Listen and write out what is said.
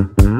Mm-hmm.